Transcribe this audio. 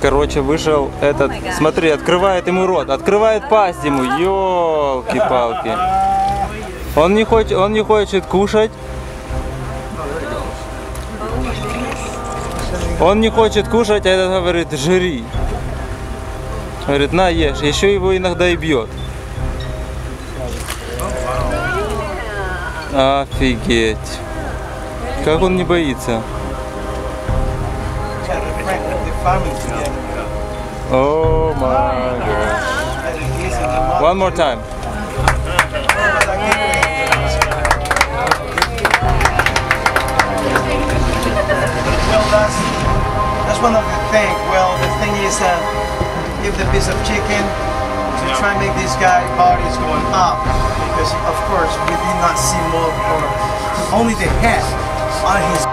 короче, вышел этот, смотри, открывает ему рот, открывает пасть ему, елки-палки. Он не хочет, он не хочет кушать. Он не хочет кушать, а этот говорит, жри. Говорит, на, ешь. Еще его иногда и бьет. Офигеть. Как он не боится? Oh my gosh. One more time. That's, one of the things. Well, the thing is that uh, give the piece of chicken to try and make this guy body's going up because of course we did not see more or only the head on his